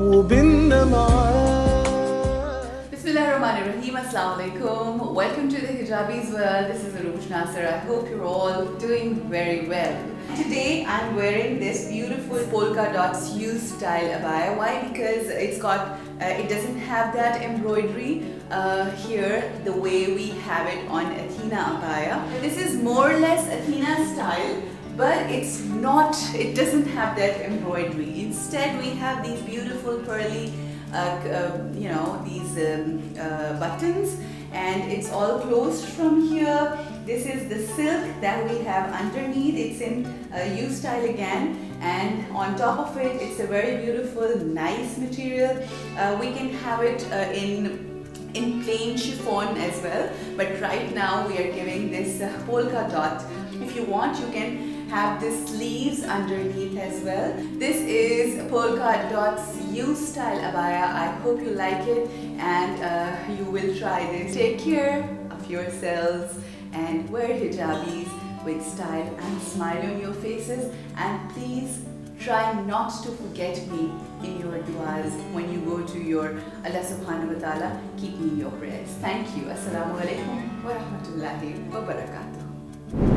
وبيننا معاد Bismillahirrahmanirrahim. Assalamu alaikum. Welcome to the Hijabeaze world. This is Urooj Nasser. I hope you're all doing very well. Today I'm wearing this beautiful polka dots U style abaya. Why? Because it's got, uh, it doesn't have that embroidery uh, here the way we have it on Athena abaya. This is more or less Athena style but it's not it doesn't have that embroidery instead we have these beautiful pearly you know these um, uh, buttons. And it's all closed from here. This is the silk that we have underneath. It's in uh, U style again. And on top of it it's a very beautiful nice material. Uh, we can have it uh, in in plain chiffon as well. But right now we are giving this uh, polka dot. If you want you can have the sleeves underneath as well. This is polka dots u style abaya. I hope you like it and uh, you will try this. Take care of yourselves and wear hijabis with style and smile on your faces. And please try not to forget me in your du'as when to your Allah subhanahu wa ta'ala keep me in your prayers. Thank you. Assalamu alaikum wa rahmatullahi wa barakatuh